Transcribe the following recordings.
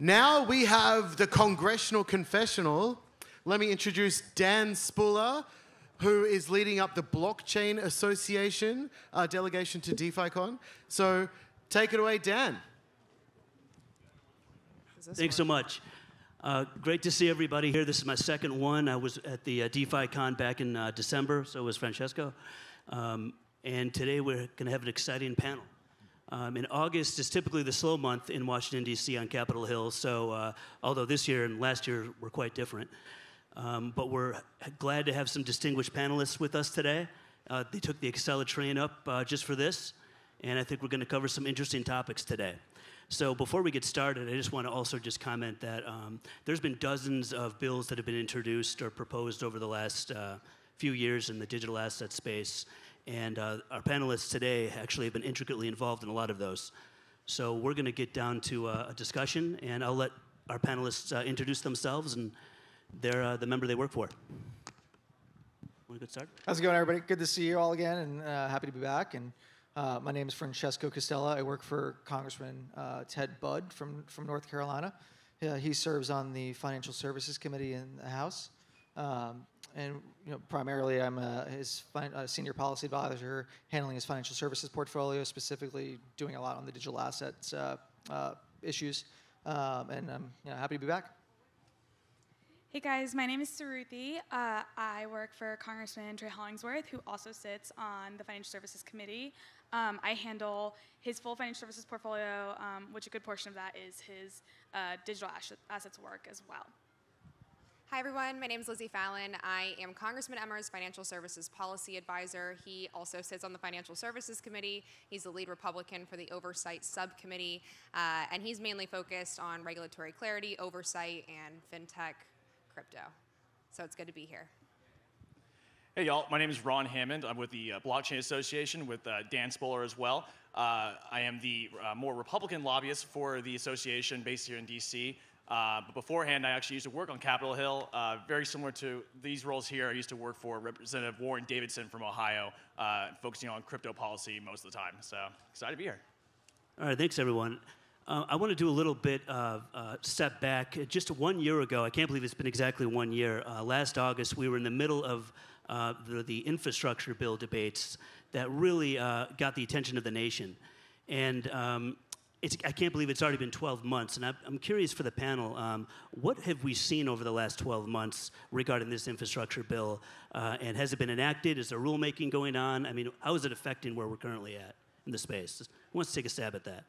Now we have the congressional confessional. Let me introduce Dan Spuller, who is leading up the Blockchain Association uh, delegation to DeFiCon. So take it away, Dan. Thanks so much. Uh, great to see everybody here. This is my second one. I was at the uh, DeFiCon back in uh, December, so was Francesco. Um, and today we're going to have an exciting panel. Um, in August is typically the slow month in Washington, D.C. on Capitol Hill, so uh, although this year and last year were quite different. Um, but we're glad to have some distinguished panelists with us today. Uh, they took the Acela train up uh, just for this, and I think we're going to cover some interesting topics today. So before we get started, I just want to also just comment that um, there's been dozens of bills that have been introduced or proposed over the last uh, few years in the digital asset space. And uh, our panelists today actually have been intricately involved in a lot of those. So we're going to get down to uh, a discussion, and I'll let our panelists uh, introduce themselves and they're uh, the member they work for. Want to get started? How's it going, everybody? Good to see you all again, and uh, happy to be back. And uh, my name is Francesco Castella. I work for Congressman Ted Budd from from North Carolina. he serves on the Financial Services Committee in the House. Um, and you know, primarily, I'm a, his fin- a senior policy advisor, handling his financial services portfolio, specifically doing a lot on the digital assets uh, uh, issues. Um, and I'm you know, happy to be back. Hey guys, my name is Sruthi. Uh, I work for Congressman Trey Hollingsworth, who also sits on the Financial Services Committee. Um, I handle his full financial services portfolio, um, which a good portion of that is his uh, digital assets work as well. Hi, everyone. My name is Lizzy Fallon. I am Congressman Emmer's Financial Services Policy Advisor. He also sits on the Financial Services Committee. He's the lead Republican for the Oversight Subcommittee, uh, and he's mainly focused on regulatory clarity, oversight, and fintech crypto. So it's good to be here. Hey, y'all. My name is Ron Hammond. I'm with the uh, Blockchain Association with uh, Dan Spuller as well. Uh, I am the uh, more Republican lobbyist for the association based here in DC. Uh, but beforehand, I actually used to work on Capitol Hill, uh, very similar to these roles here. I used to work for Representative Warren Davidson from Ohio, uh, focusing on crypto policy most of the time. So excited to be here. All right, thanks everyone. Uh, I want to do a little bit of uh, step back. Just one year ago, I can't believe it's been exactly one year. Uh, last August, we were in the middle of the, the, infrastructure bill debates that really got the attention of the nation. And um, I can't believe it's already been 12 months, and I'm, curious for the panel, um, what have we seen over the last 12 months regarding this infrastructure bill? Uh, and has it been enacted? Is there rulemaking going on? I mean, how is it affecting where we're currently at in the space? Who wants to take a stab at that?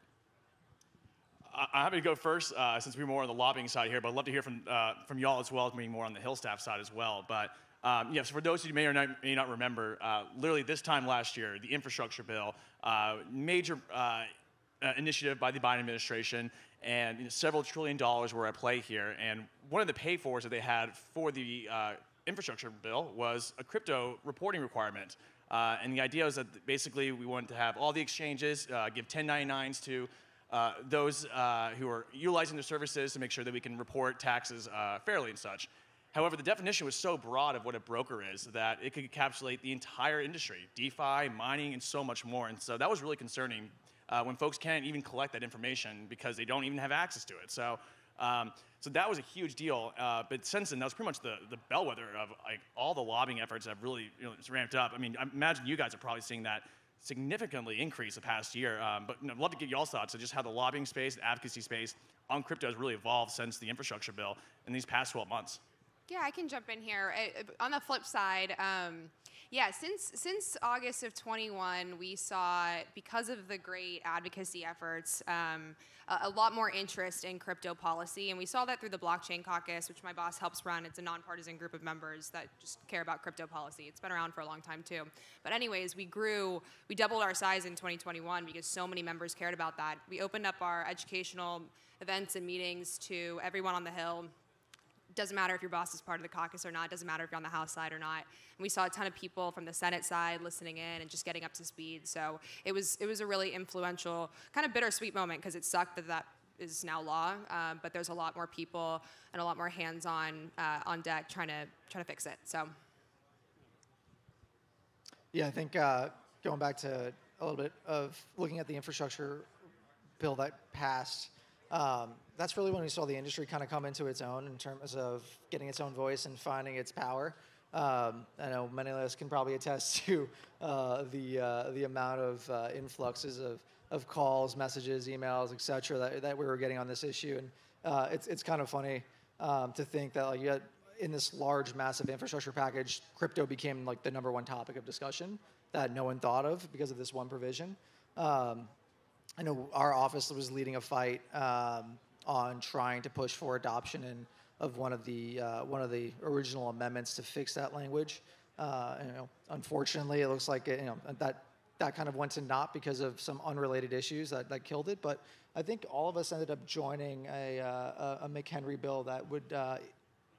I'm happy to go first uh, since we're more on the lobbying side here, but I'd love to hear from, uh, from y'all as well, being more on the Hill staff side as well. But um, yes, for those who may or not, may not remember, uh, literally this time last year, the infrastructure bill, uh, major uh, uh, initiative by the Biden administration, and you know, several trillion dollars were at play here. And one of the pay fors that they had for the uh, infrastructure bill was a crypto reporting requirement. Uh, and the idea was that basically we wanted to have all the exchanges uh, give 1099s to uh, those uh, who are utilizing their services to make sure that we can report taxes fairly and such. However, the definition was so broad of what a broker is that it could encapsulate the entire industry, DeFi, mining, and so much more. And so that was really concerning uh, when folks can't even collect that information because they don't even have access to it. So, um, so that was a huge deal. Uh, but since then, that was pretty much the, the bellwether of like all the lobbying efforts have really you know, ramped up. I mean, I imagine you guys are probably seeing that significantly increase the past year. Um, but you know, I'd love to get y'all's thoughts on just how the lobbying space, the advocacy space on crypto has really evolved since the infrastructure bill in these past 12 months. Yeah, I can jump in here. Uh, on the flip side, um, yeah, since since August of 21, we saw because of the great advocacy efforts, um, a, a, lot more interest in crypto policy, and we saw that through the Blockchain Caucus, which my boss helps run. It's a nonpartisan group of members that just care about crypto policy. It's been around for a long time too. But anyways, we grew, we doubled our size in 2021 because so many members cared about that. We opened up our educational events and meetings to everyone on the Hill doesn't matter if your boss is part of the caucus or not, doesn't matter if you're on the House side or not. And we saw a ton of people from the Senate side listening in and just getting up to speed. So it was it was a really influential, kind of bittersweet moment because it sucked that that is now law, uh, but there's a lot more people and a lot more hands on uh, on deck trying to trying to fix it. So. Yeah, I think uh, going back to a little bit of looking at the infrastructure bill that passed um, that's really when we saw the industry kind of come into its own in terms of getting its own voice and finding its power. Um, I know many of us can probably attest to uh, the uh, the amount of uh, influxes of, of calls, messages, emails, etc. That, that we were getting on this issue, and uh, it's it's kind of funny um, to think that like, you had, in this large, massive infrastructure package, crypto became like the number one topic of discussion that no one thought of because of this one provision. Um, I know our office was leading a fight um, on trying to push for adoption of one of the uh, one of the original amendments to fix that language. Uh, you know, unfortunately, it looks like it, you know that that kind of went to naught because of some unrelated issues that, that killed it. But I think all of us ended up joining a, uh, a McHenry bill that would uh,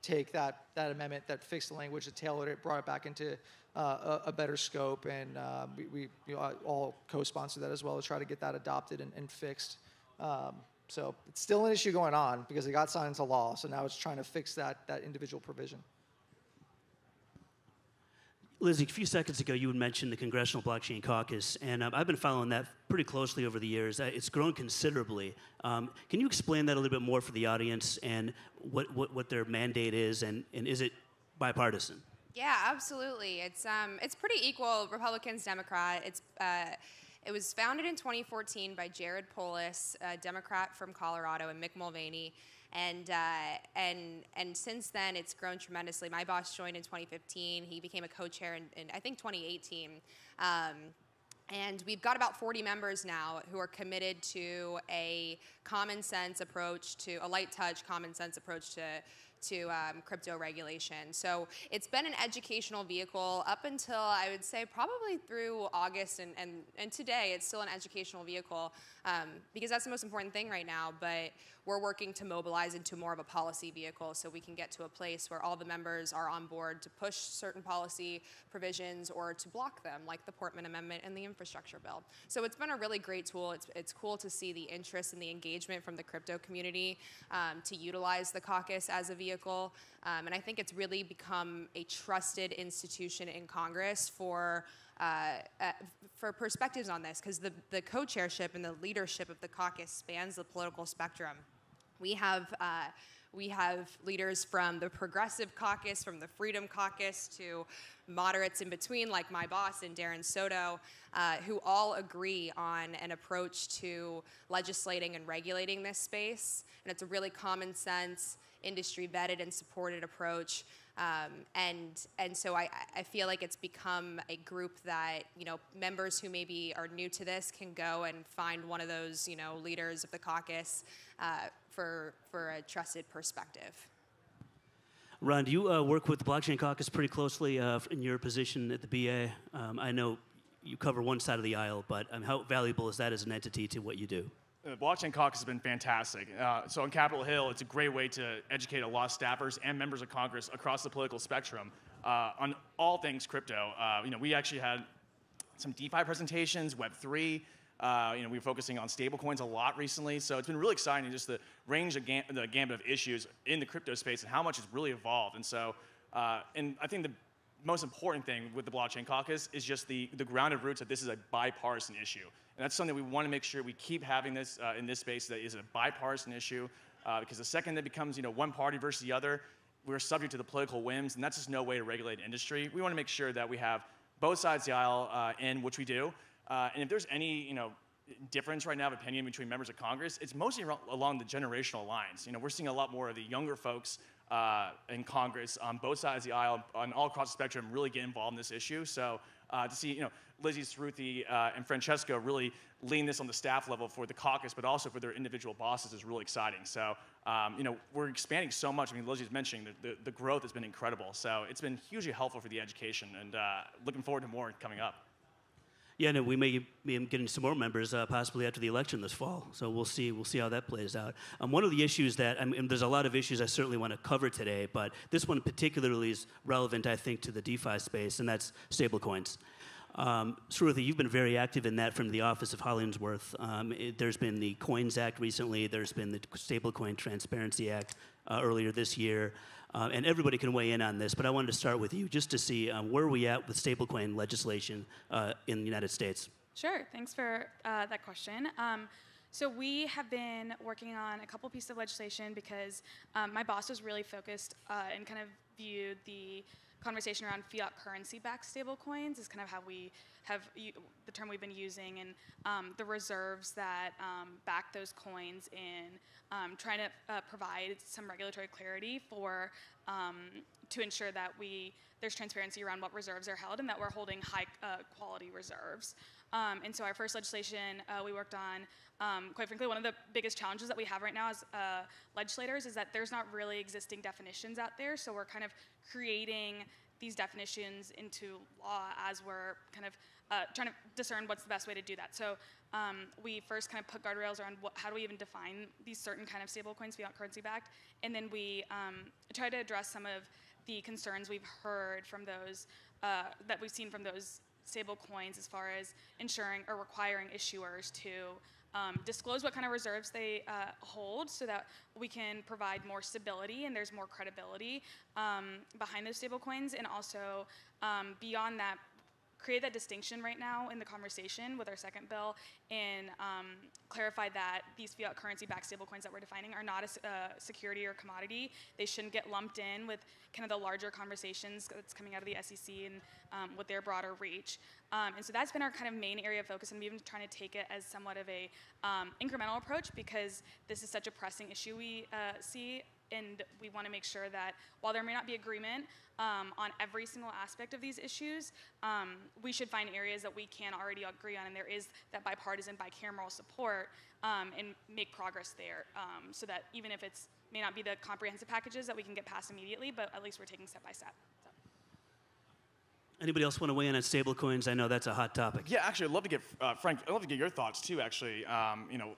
take that, that amendment that fixed the language, that tailored it, brought it back into uh, a, better scope, and uh, we, we you know, all co-sponsored that as well to try to get that adopted and, and fixed. Um, so it's still an issue going on because it got signed into law. So now it's trying to fix that that individual provision. Lizzy, a few seconds ago, you had mentioned the Congressional Blockchain Caucus, and um, I've been following that pretty closely over the years. Uh, it's grown considerably. Um, can you explain that a little bit more for the audience and what, what, what their mandate is, and, and is it bipartisan? Yeah, absolutely. It's um, it's pretty equal, Republicans, Democrat. It's uh, it was founded in 2014 by Jared Polis, a Democrat from Colorado, and Mick Mulvaney. And, uh, and, and since then, it's grown tremendously. My boss joined in 2015. He became a co-chair in, in I think, 2018. Um, and we've got about 40 members now who are committed to a common sense approach to a light touch, common sense approach to to um, crypto regulation. So it's been an educational vehicle up until I would say probably through August and, and, and today it's still an educational vehicle um, because that's the most important thing right now. But we're working to mobilize into more of a policy vehicle so we can get to a place where all the members are on board to push certain policy provisions or to block them, like the Portman Amendment and the infrastructure bill. So it's been a really great tool. It's, it's cool to see the interest and the engagement from the crypto community um, to utilize the caucus as a vehicle. Um, and I think it's really become a trusted institution in Congress for uh, uh, for perspectives on this, because the, the co-chairship and the leadership of the caucus spans the political spectrum. We have uh, we have leaders from the Progressive Caucus, from the Freedom Caucus, to moderates in between, like my boss and Darren Soto, uh, who all agree on an approach to legislating and regulating this space. And it's a really common sense, industry vetted, and supported approach um, and and so I, I feel like it's become a group that you know members who maybe are new to this can go and find one of those you know leaders of the caucus uh, for for a trusted perspective. Ron, do you uh, work with the Blockchain Caucus pretty closely uh, in your position at the BA? Um, I know you cover one side of the aisle, but um, how valuable is that as an entity to what you do? The blockchain caucus has been fantastic. Uh, so on Capitol Hill, it's a great way to educate a lot of staffers and members of Congress across the political spectrum uh, on all things crypto. Uh, you know, we actually had some DeFi presentations, Web3. Uh, you know, we were focusing on stablecoins a lot recently, so it's been really exciting just the range of gam- the gambit of issues in the crypto space and how much it's really evolved. And so, uh, and I think the most important thing with the blockchain caucus is just the, the grounded roots that this is a bipartisan issue. And that's something we want to make sure we keep having this uh, in this space that is a bipartisan issue. Uh, because the second that becomes you know, one party versus the other, we're subject to the political whims, and that's just no way to regulate industry. We want to make sure that we have both sides of the aisle uh, in, which we do. Uh, and if there's any you know, difference right now of opinion between members of Congress, it's mostly along the generational lines. You know, we're seeing a lot more of the younger folks uh, in Congress on both sides of the aisle, on all across the spectrum, really get involved in this issue. So uh, to see, you know, Lizzy Sruthi uh, and Francesco really lean this on the staff level for the caucus, but also for their individual bosses is really exciting. So, um, you know, we're expanding so much. I mean, Lizzy's mentioning the, the, the, growth has been incredible. So it's been hugely helpful for the education, and uh, looking forward to more coming up. Yeah, no, we may be getting some more members uh, possibly after the election this fall. So we'll see. We'll see how that plays out. Um, one of the issues that I mean, there's a lot of issues I certainly want to cover today, but this one particularly is relevant, I think, to the DeFi space, and that's stablecoins. Um, Sruthi, you've been very active in that from the Office of Hollingsworth. Um, it, there's been the Coins Act recently. There's been the Stablecoin Transparency Act uh, earlier this year. Uh, and everybody can weigh in on this, but I wanted to start with you just to see um, where are we at with stablecoin legislation uh, in the United States. Sure. Thanks for uh, that question. Um, So we have been working on a couple pieces of legislation because um, my boss was really focused uh, and kind of viewed the conversation around fiat currency-backed stablecoins is kind of how we have the term we've been using, and um, the reserves that um, back those coins in um, trying to uh, provide some regulatory clarity for um, to ensure that we there's transparency around what reserves are held and that we're holding high uh, quality reserves. Um, and so our first legislation uh, we worked on, um, quite frankly, one of the biggest challenges that we have right now as uh, legislators is that there's not really existing definitions out there. So we're kind of creating these definitions into law as we're kind of uh, trying to discern what's the best way to do that. So um, we first kind of put guardrails around what, how do we even define these certain kind of stablecoins, fiat currency backed, and then we um, try to address some of the concerns we've heard from those uh, that we've seen from those stable coins as far as ensuring or requiring issuers to um, disclose what kind of reserves they uh, hold so that we can provide more stability and there's more credibility um, behind those stable coins and also um, beyond that create that distinction right now in the conversation with our second bill and um, clarify that these fiat currency backed stablecoins that we're defining are not a uh, security or commodity. They shouldn't get lumped in with kind of the larger conversations that's coming out of the SEC and um, with their broader reach. Um, and so that's been our kind of main area of focus, and we've been trying to take it as somewhat of a um, incremental approach because this is such a pressing issue we uh, see and we want to make sure that while there may not be agreement um, on every single aspect of these issues, um, we should find areas that we can already agree on, and there is that bipartisan, bicameral support, um, and make progress there. Um, so that even if it's may not be the comprehensive packages that we can get passed immediately, but at least we're taking step by step. So. Anybody else want to weigh in on stablecoins? I know that's a hot topic. Yeah, actually, I'd love to get uh, Frank. I'd love to get your thoughts too. Actually, um, you know,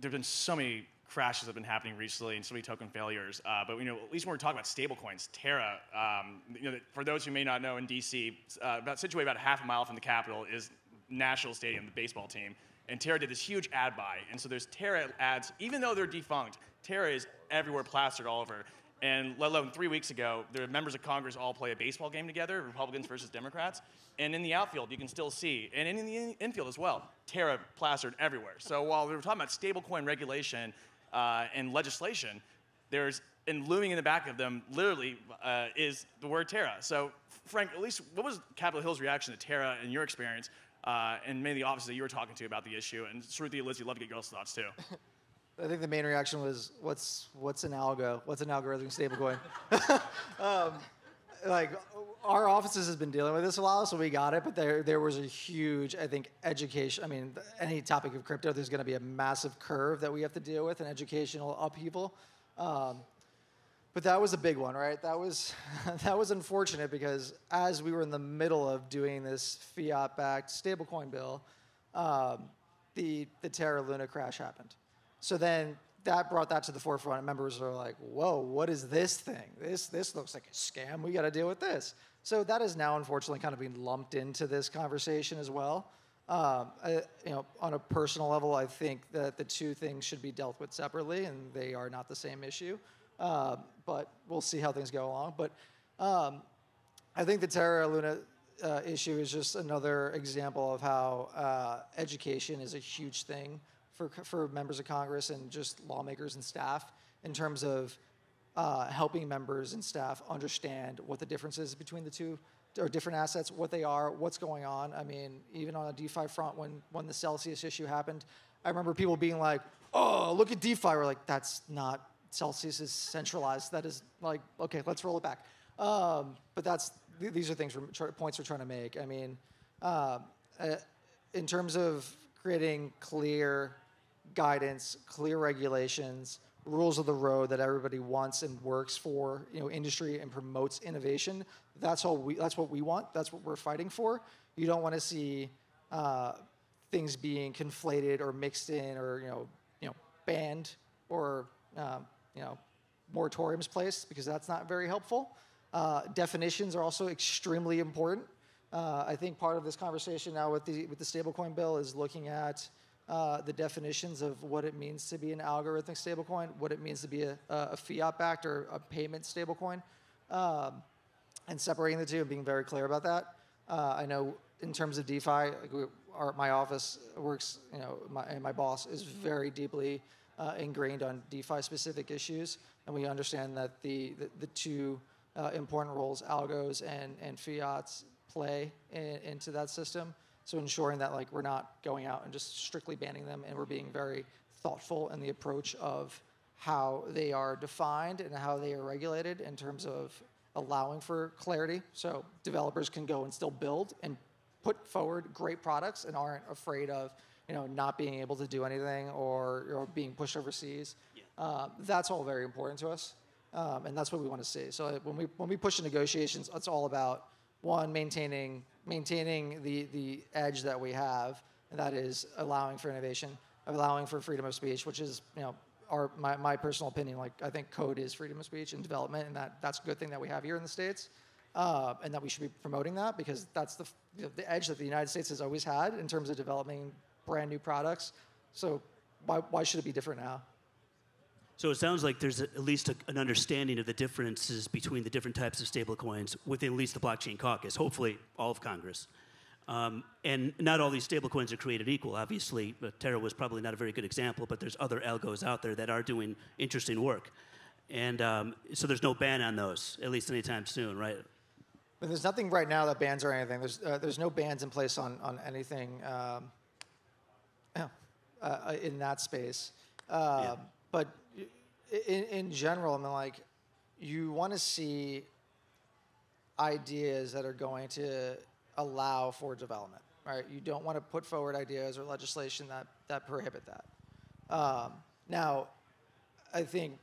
there've been so many crashes have been happening recently and so many token failures. Uh, but you know, at least when we're talking about stablecoins, Terra. Um, you know, for those who may not know, in DC, uh, about situated about half a mile from the Capitol is National Stadium, the baseball team. And Terra did this huge ad buy, and so there's Terra ads, even though they're defunct. Terra is everywhere, plastered all over. And let alone three weeks ago, the members of Congress all play a baseball game together, Republicans versus Democrats. And in the outfield, you can still see, and in the in- infield as well, Terra plastered everywhere. So while we were talking about stablecoin regulation uh, and legislation, there's and looming in the back of them, literally, uh, is the word Terra. So, Frank, at least what was Capitol Hill's reaction to Terra in your experience, uh, and many of the offices that you were talking to about the issue? And Sruthi and Lizzy, love to get your thoughts too. I think the main reaction was, "What's what's an algo? What's an algorithmic stablecoin?" um, like our offices has been dealing with this a while, so we got it. But there there was a huge, I think, education. I mean, any topic of crypto, there's going to be a massive curve that we have to deal with, an educational upheaval. Um, but that was a big one, right? That was that was unfortunate because as we were in the middle of doing this fiat-backed stablecoin bill, um, the the Terra Luna crash happened. So then that brought that to the forefront. And members are like, "Whoa, what is this thing? This this looks like a scam. We got to deal with this." So that is now unfortunately kind of being lumped into this conversation as well. Um, I, you know, on a personal level, I think that the two things should be dealt with separately, and they are not the same issue. Um, but we'll see how things go along. But um, I think the Terra Luna uh, issue is just another example of how uh, education is a huge thing for, for members of Congress and just lawmakers and staff in terms of uh, helping members and staff understand what the difference is between the two or different assets, what they are, what's going on. I mean, even on a DeFi front, when when the Celsius issue happened, I remember people being like, "Oh, look at DeFi." We're like, "That's not Celsius is centralized. That is like, okay, let's roll it back." Um, but that's th- these are things we're, points we're trying to make. I mean, um, uh, in terms of creating clear guidance, clear regulations, rules of the road that everybody wants and works for, you know, industry and promotes innovation. That's all we. That's what we want. That's what we're fighting for. You don't want to see uh, things being conflated or mixed in or you know, you know, banned or um, you know, moratoriums placed because that's not very helpful. Uh, definitions are also extremely important. Uh, I think part of this conversation now with the with the stablecoin bill is looking at uh, the definitions of what it means to be an algorithmic stablecoin, what it means to be a, a fiat-backed or a payment stablecoin, um, and separating the two and being very clear about that. Uh, I know in terms of DeFi, like we, our, my office works, you know, my, and my boss is very deeply uh, ingrained on DeFi specific issues, and we understand that the the, the two uh, important roles algos and and fiats play in, into that system. So ensuring that like we're not going out and just strictly banning them, and we're being very thoughtful in the approach of how they are defined and how they are regulated in terms of allowing for clarity. So developers can go and still build and put forward great products and aren't afraid of you know not being able to do anything or, or being pushed overseas. Yeah. Uh, that's all very important to us, um, and that's what we want to see. So when we when we push the negotiations, it's all about one maintaining maintaining the the edge that we have, and that is allowing for innovation, allowing for freedom of speech, which is you know our my, my personal opinion. Like I think code is freedom of speech and development, and that that's a good thing that we have here in the states uh, and that we should be promoting that because that's the, you know, the edge that the United States has always had in terms of developing brand new products. So why, why should it be different now? So it sounds like there's at least a, an understanding of the differences between the different types of stablecoins within at least the blockchain caucus, hopefully all of Congress. Um, and not all these stablecoins are created equal. Obviously, Terra was probably not a very good example, but there's other algos out there that are doing interesting work. And um, so there's no ban on those, at least anytime soon, right? There's nothing right now that bans or anything. There's uh, there's no bans in place on on anything um, uh in that space. Uh, yeah. But in, in general, I mean, like you want to see ideas that are going to allow for development, right? You don't want to put forward ideas or legislation that that prohibit that. Um, now, I think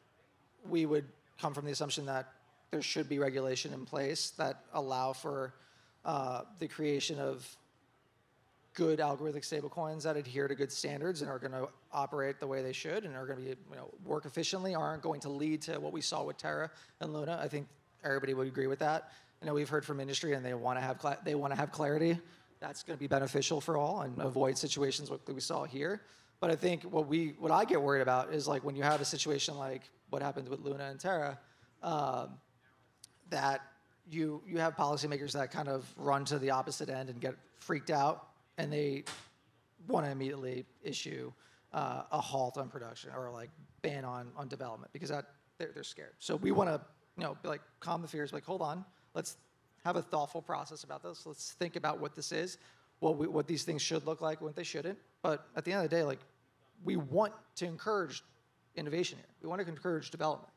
we would come from the assumption that there should be regulation in place that allow for uh, the creation of good algorithmic stablecoins that adhere to good standards and are going to operate the way they should and are going to be you know, work efficiently aren't going to lead to what we saw with Terra and Luna. I think everybody would agree with that. I know we've heard from industry and they want to have they want to have clarity. That's going to be beneficial for all and avoid situations like we saw here. But I think what we what I get worried about is like when you have a situation like what happened with Luna and Terra. Um, that you you have policymakers that kind of run to the opposite end and get freaked out, and they want to immediately issue uh, a halt on production or like ban on on development because that they're, they're scared. So we want to you know like calm the fears. Like hold on, let's have a thoughtful process about this. Let's think about what this is, what we, what these things should look like, what they shouldn't. But at the end of the day, like we want to encourage innovation here. We want to encourage development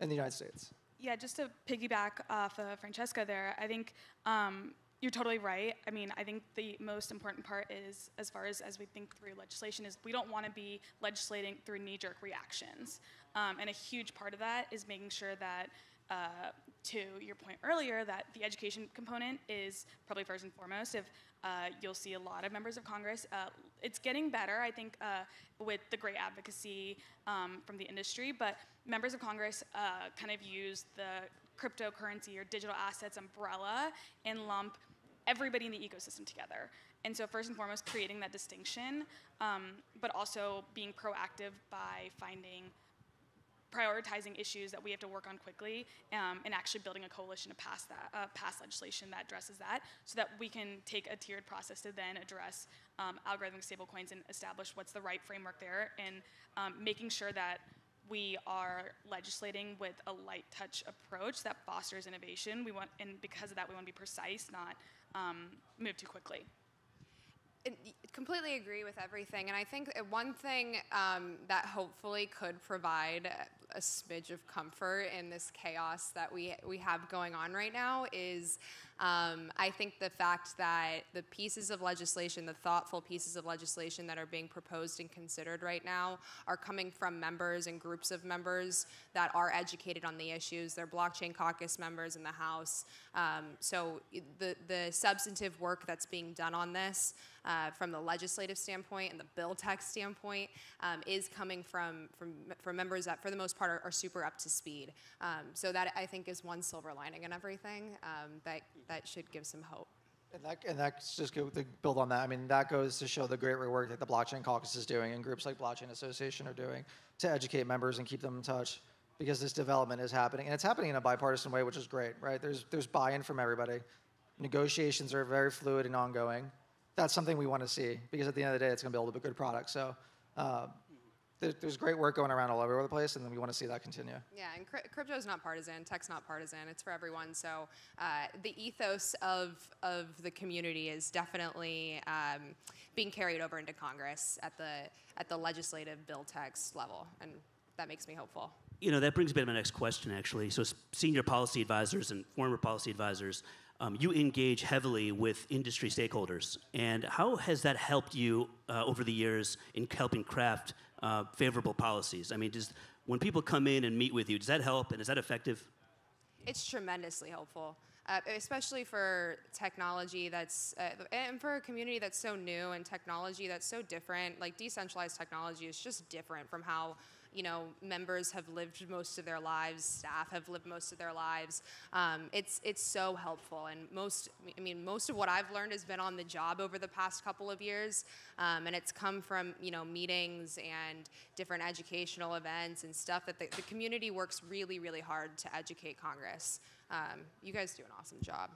in the United States. Yeah, just to piggyback off of Francesca there, I think um, you're totally right. I mean, I think the most important part is, as far as as we think through legislation, is we don't want to be legislating through knee-jerk reactions. Um, and a huge part of that is making sure that, uh, to your point earlier, that the education component is probably first and foremost. If uh, you'll see a lot of members of Congress. Uh, it's getting better, I think, uh, with the great advocacy um, from the industry, but members of Congress uh, kind of use the cryptocurrency or digital assets umbrella and lump everybody in the ecosystem together. And so, first and foremost, creating that distinction, um, but also being proactive by finding prioritizing issues that we have to work on quickly um, and actually building a coalition to pass that uh, pass legislation that addresses that so that we can take a tiered process to then address um, algorithmic stablecoins and establish what's the right framework there and um, making sure that we are legislating with a light touch approach that fosters innovation we want and because of that we want to be precise not um, move too quickly completely agree with everything. And I think one thing um, that hopefully could provide a smidge of comfort in this chaos that we, we have going on right now is um, I think the fact that the pieces of legislation, the thoughtful pieces of legislation that are being proposed and considered right now, are coming from members and groups of members that are educated on the issues. They're blockchain caucus members in the House. Um, so the, the substantive work that's being done on this uh, from the legislative standpoint and the bill text standpoint um, is coming from, from, from members that, for the most part, are, are super up to speed. Um, so that, I think, is one silver lining in everything um, that that should give some hope. And that, and that's just go to build on that. I mean, that goes to show the great work that the Blockchain Caucus is doing and groups like Blockchain Association are doing to educate members and keep them in touch because this development is happening. And it's happening in a bipartisan way, which is great, right? There's, there's buy in from everybody. Negotiations are very fluid and ongoing. That's something we want to see because at the end of the day, it's going to build a good product. So uh, there's great work going around all over the place, and we want to see that continue. Yeah, and cri- crypto is not partisan. Tech's not partisan. It's for everyone. So uh, the ethos of of the community is definitely um, being carried over into Congress at the at the legislative bill text level, and that makes me hopeful. You know, that brings me to my next question, actually. So, senior policy advisors and former policy advisors, um, you engage heavily with industry stakeholders. And how has that helped you uh, over the years in helping craft uh, favorable policies? I mean, does, when people come in and meet with you, does that help and is that effective? It's tremendously helpful, uh, especially for technology that's, uh, and for a community that's so new and technology that's so different. Like decentralized technology is just different from how you know members have lived most of their lives, staff have lived most of their lives. Um, it's it's so helpful, and most I mean most of what I've learned has been on the job over the past couple of years, um, and it's come from you know meetings and different educational events and stuff that the, the community works really really hard to educate Congress. Um, you guys do an awesome job.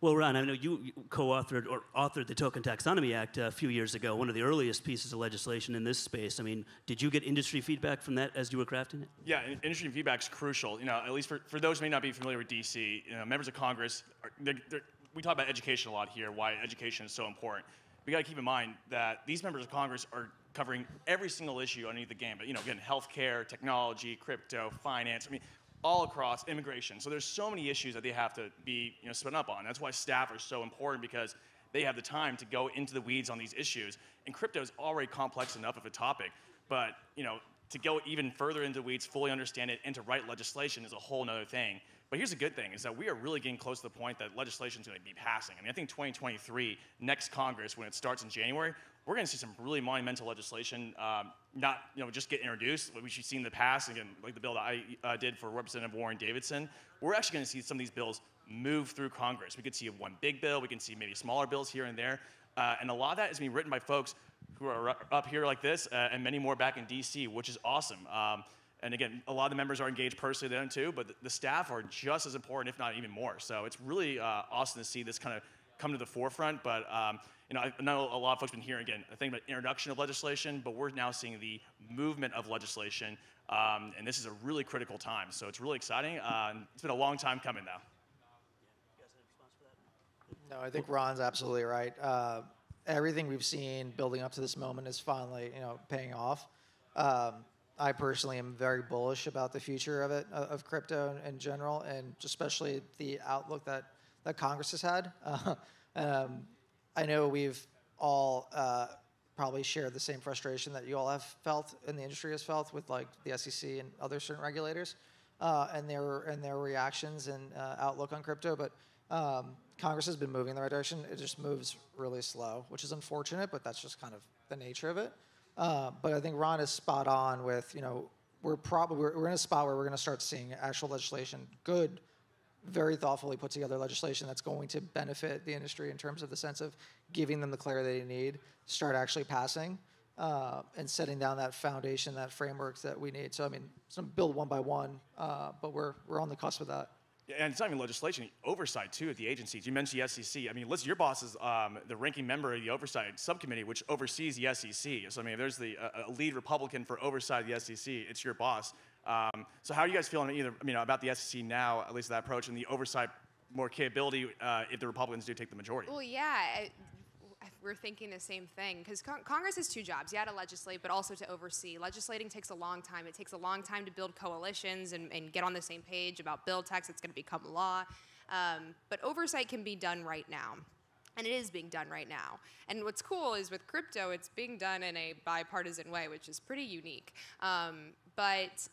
Well, Ron, I know you co-authored or authored the Token Taxonomy Act uh, a few years ago, one of the earliest pieces of legislation in this space. I mean, did you get industry feedback from that as you were crafting it? Yeah, industry feedback is crucial. You know, at least for, for those who may not be familiar with DC, you know, members of Congress, are, they're, they're, we talk about education a lot here, why education is so important. We got to keep in mind that these members of Congress are covering every single issue underneath the game. But you know, again, healthcare, technology, crypto, finance. I mean, all across immigration. So there's so many issues that they have to be you know spun up on. That's why staff are so important because they have the time to go into the weeds on these issues. And crypto is already complex enough of a topic, but you know to go even further into weeds, fully understand it, and to write legislation is a whole nother thing. But here's the good thing: is that we are really getting close to the point that legislation is going to be passing. I mean, I think 2023, next Congress, when it starts in January, we're going to see some really monumental legislation. Um, not you know just get introduced, what we've seen in the past. Again, like the bill that I uh, did for Representative Warren Davidson, we're actually going to see some of these bills move through Congress. We could see one big bill, we can see maybe smaller bills here and there, uh, and a lot of that is being written by folks who are up here like this, uh, and many more back in DC, which is awesome. Um, and again, a lot of the members are engaged personally then too, but the, the staff are just as important, if not even more. So it's really uh, awesome to see this kind of come to the forefront. But um, you know, I know a lot of folks have been hearing again, I think about introduction of legislation, but we're now seeing the movement of legislation, um, and this is a really critical time. So it's really exciting. Uh, it's been a long time coming though. No, I think Ron's absolutely right. Uh, everything we've seen building up to this moment is finally, you know, paying off. Um, I personally am very bullish about the future of it, uh, of crypto in, in general, and especially the outlook that, that Congress has had. Uh, um, I know we've all uh, probably shared the same frustration that you all have felt and the industry has felt with like the SEC and other certain regulators uh, and their and their reactions and uh, outlook on crypto. But um, Congress has been moving in the right direction. It just moves really slow, which is unfortunate, but that's just kind of the nature of it. Uh, but I think Ron is spot on with you know we're probably we're, we're in a spot where we're going to start seeing actual legislation, good, very thoughtfully put together legislation that's going to benefit the industry in terms of the sense of giving them the clarity they need, start actually passing, uh, and setting down that foundation, that framework that we need. So I mean, going build one by one, uh, but we're we're on the cusp of that. And it's not even legislation, oversight too at the agencies. You mentioned the SEC. I mean, listen, your boss is um, the ranking member of the oversight subcommittee, which oversees the SEC. So I mean, if there's the uh, lead Republican for oversight of the SEC, it's your boss. Um, so how are you guys feeling either, I mean, about the SEC now, at least that approach, and the oversight more capability uh, if the Republicans do take the majority? Well, yeah, I, we're thinking the same thing because con- Congress has two jobs: yeah, to legislate, but also to oversee. Legislating takes a long time. It takes a long time to build coalitions and, and get on the same page about bill text that's going to become law. Um, but oversight can be done right now. And it is being done right now. And what's cool is with crypto, it's being done in a bipartisan way, which is pretty unique. Um, but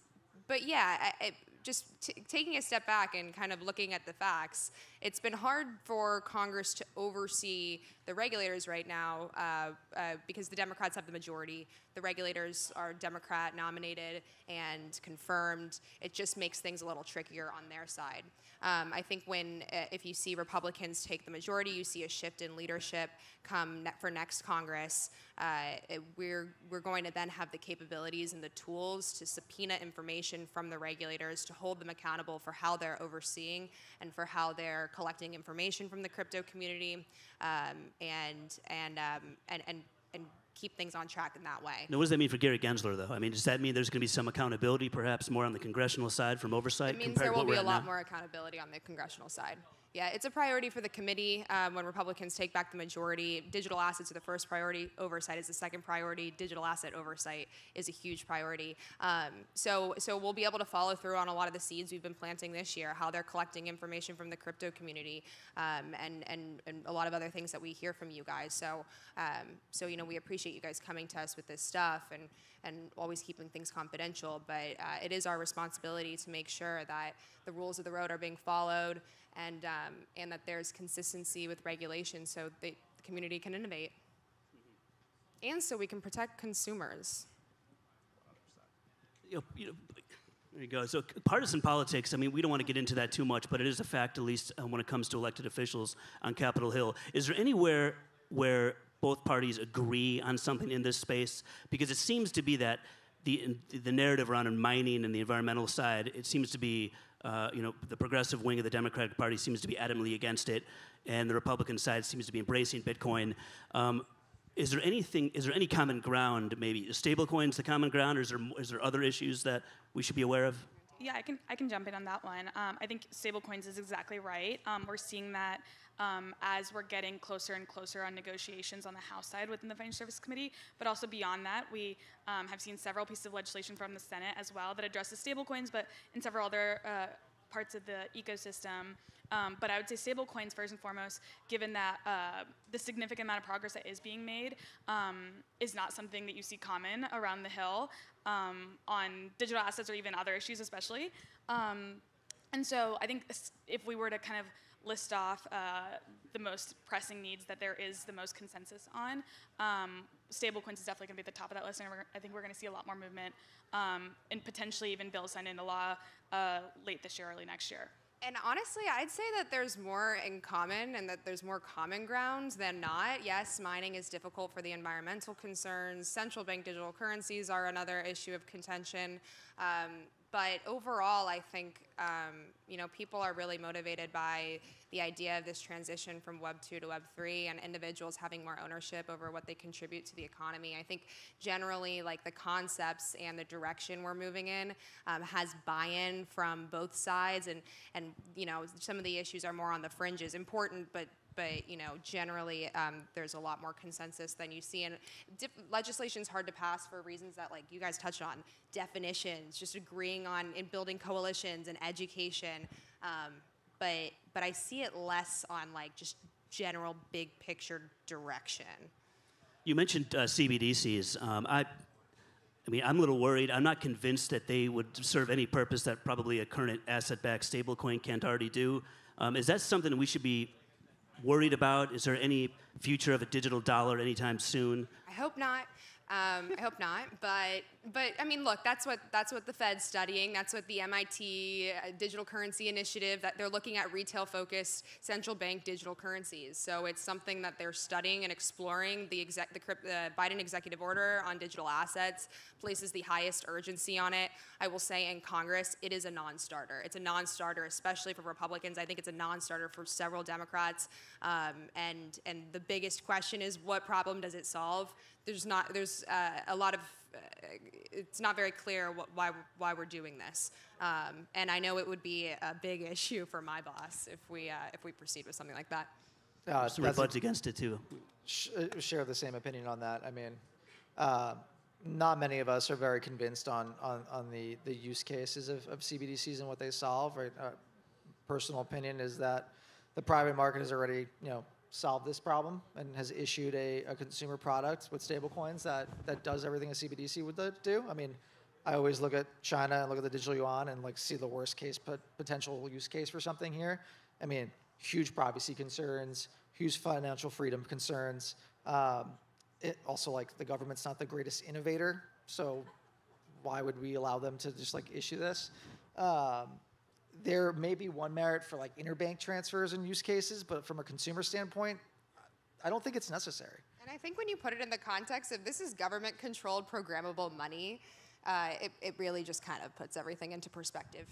but yeah, I, I, just taking a step back and kind of looking at the facts, it's been hard for Congress to oversee the regulators right now uh, uh, because the Democrats have the majority. The regulators are Democrat nominated and confirmed. It just makes things a little trickier on their side. Um, I think when uh, if you see Republicans take the majority, you see a shift in leadership come ne- for next Congress. Uh, it- we're we're going to then have the capabilities and the tools to subpoena information from the regulators to hold them accountable for how they're overseeing and for how they're collecting information from the crypto community um, and, and, um, and, and, and keep things on track in that way. Now, what does that mean for Gary Gensler, though? I mean, does that mean there's going to be some accountability, perhaps more on the congressional side from oversight? It means there will be a lot now? more accountability on the congressional side. Yeah, it's a priority for the committee. Um, when Republicans take back the majority, digital assets are the first priority. Oversight is the second priority. Digital asset oversight is a huge priority. Um, so, so we'll be able to follow through on a lot of the seeds we've been planting this year, how they're collecting information from the crypto community, um, and, and, and a lot of other things that we hear from you guys. So, um, so you know, we appreciate you guys coming to us with this stuff and and always keeping things confidential. But uh, it is our responsibility to make sure that the rules of the road are being followed and, um, and that there's consistency with regulation so the community can innovate. And so we can protect consumers. you know, you know, there you go. So partisan politics. I mean, we don't want to get into that too much, but it is a fact, at least uh, when it comes to elected officials on Capitol Hill. Is there anywhere where both parties agree on something in this space? Because it seems to be that the the narrative around mining and the environmental side, it seems to be. Uh, you know, the progressive wing of the Democratic Party seems to be adamantly against it, and the Republican side seems to be embracing Bitcoin. Um, is there anything? Is there any common ground? Maybe stablecoins the common ground, or is there is there other issues that we should be aware of? Yeah, I can I can jump in on that one. Um, I think stablecoins is exactly right. Um, we're seeing that um, as we're getting closer and closer on negotiations on the House side within the Financial Services Committee, but also beyond that, we um, have seen several pieces of legislation from the Senate as well that addresses stablecoins, but in several other uh, parts of the ecosystem. Um, but I would say stablecoins first and foremost, given that uh, the significant amount of progress that is being made um, is not something that you see common around the Hill um, on digital assets or even other issues, especially. Um, and so I think if we were to kind of list off uh, the most pressing needs that there is the most consensus on, um, stablecoins is definitely going to be at the top of that list, and I think we're going to see a lot more movement um, and potentially even bills signed into law uh, late this year, early next year. And honestly, I'd say that there's more in common and that there's more common ground than not. Yes, mining is difficult for the environmental concerns. Central bank digital currencies are another issue of contention. Um, but overall, I think um, you know people are really motivated by the idea of this transition from Web 2 to Web 3 and individuals having more ownership over what they contribute to the economy. I think generally, like the concepts and the direction we're moving in um, has buy-in from both sides, and and you know some of the issues are more on the fringes, important, but but you know generally um, there's a lot more consensus than you see and dif- legislation's hard to pass for reasons that like you guys touched on definitions just agreeing on in building coalitions and education um, but but i see it less on like just general big picture direction You mentioned uh, CBDCs. Um, I, I mean, I'm a little worried. I'm not convinced that they would serve any purpose that probably a current asset-backed stablecoin can't already do. Um, is that something we should be worried about? Is there any future of a digital dollar anytime soon? I hope not. Um, I hope not. But but I mean, look, that's what that's what the Fed's studying. That's what the MIT uh, Digital Currency Initiative that they're looking at retail-focused central bank digital currencies. So it's something that they're studying and exploring. The exec, the, Biden executive order on digital assets places the highest urgency on it. I will say in Congress, it is a non-starter. It's a non-starter, especially for Republicans. I think it's a non-starter for several Democrats. Um, and and the biggest question is, what problem does it solve? There's not. There's uh, a lot of. Uh, it's not very clear what, why why we're doing this. Um, and I know it would be a big issue for my boss if we uh, if we proceed with something like that. Uh, Some that's a- rebuts against it too. sh- uh, share the same opinion on that. I mean, uh, not many of us are very convinced on, on, on the, the use cases of, of CBDCs and what they solve. Right? Our personal opinion is that the private market is already, you know, solved this problem and has issued a, a consumer product with stablecoins that, that does everything a CBDC would do-. I mean, I always look at China and look at the digital yuan and like see the worst case pot- potential use case for something here. I mean, huge privacy concerns, huge financial freedom concerns. Um, it also like the government's not the greatest innovator, so why would we allow them to just like issue this? Um, there may be one merit for like interbank transfers and use cases, but from a consumer standpoint, I don't think it's necessary. And I think when you put it in the context of this is government controlled programmable money, uh, it, it really just kind of puts everything into perspective.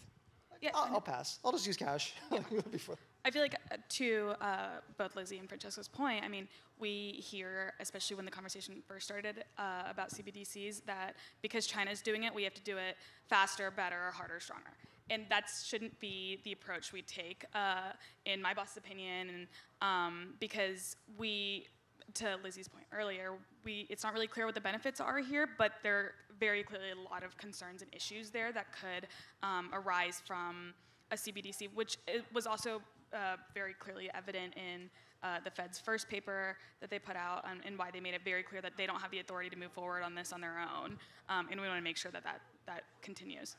Yeah, I'll, I'll pass. I'll just use cash. Before. I feel like uh, to uh, both Lizzie and Francesco's point, I mean, we hear, especially when the conversation first started uh, about CBDCs, that because China's doing it, we have to do it faster, better, harder, stronger. And that shouldn't be the approach we take, uh, in my boss's opinion, and um, because we, to Lizzy's point earlier, we it's not really clear what the benefits are here, but there are very clearly a lot of concerns and issues there that could um, arise from a CBDC, which it was also uh, very clearly evident in uh, the Fed's first paper that they put out and why they made it very clear that they don't have the authority to move forward on this on their own. Um, and we want to make sure that that, that continues.